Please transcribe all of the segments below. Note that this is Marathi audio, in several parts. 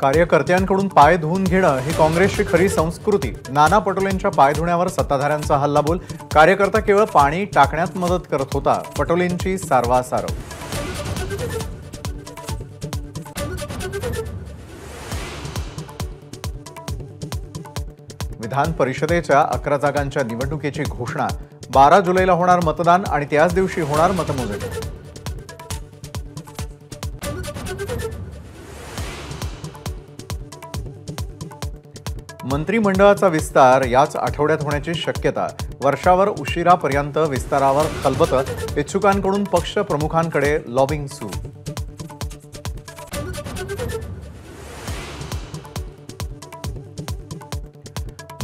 कार्यकर्त्यांकडून पाय धुवून घेणं ही काँग्रेसची खरी संस्कृती. नाना पटोलेंच्या पाय धुण्यावर सत्ताधाऱ्यांचा हल्लाबोल. कार्यकर्ता केवळ पाणी टाकण्यात मदत करत होता. पटोलेंची सारवासारव. विधान परिषदेच्या अकरा जागांच्या निवडणुकीची घोषणा. बारा जुलैला होणार मतदान आणि त्याच दिवशी होणार मतमोजणी. मंत्रिमंडळाचा विस्तार याच आठवड्यात होण्याची शक्यता. वर्षावर उशिरापर्यंत विस्तारावर खलबतं. इच्छुकांकडून पक्ष प्रमुखांकडे लॉबिंग सुरू.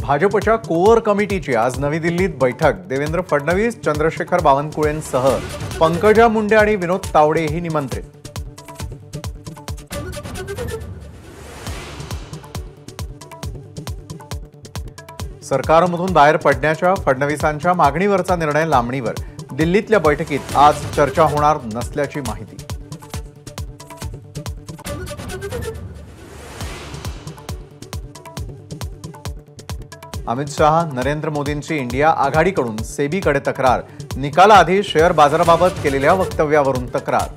भाजपच्या कोअर कमिटीची आज नवी दिल्लीत बैठक. देवेंद्र फडणवीस चंद्रशेखर बावनकुळेंसह पंकजा मुंडे आणि विनोद तावडेही निमंत्रित. सरकारमधून बाहेर पडण्याच्या फडणवीसांच्या मागणीवरचा निर्णय लांबणीवर. दिल्लीतल्या बैठकीत आज चर्चा होणार नसल्याची माहिती. अमित शहा नरेंद्र मोदींची इंडिया आघाडीकडून सेबीकडे तक्रार. निकालाआधी शेअर बाजाराबाबत केलेल्या वक्तव्यावरून तक्रार.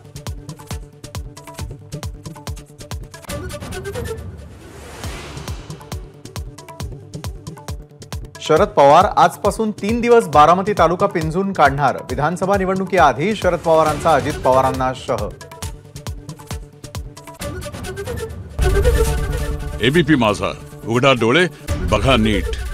शरद पवार आजपासून तीन दिवस बारामती तालुका पिंजून काढणार. विधानसभा निवडणुकीआधी शरद पवारांचा अजित पवारांना शह. एबीपी माझा. उघडा डोळे बघा नीट.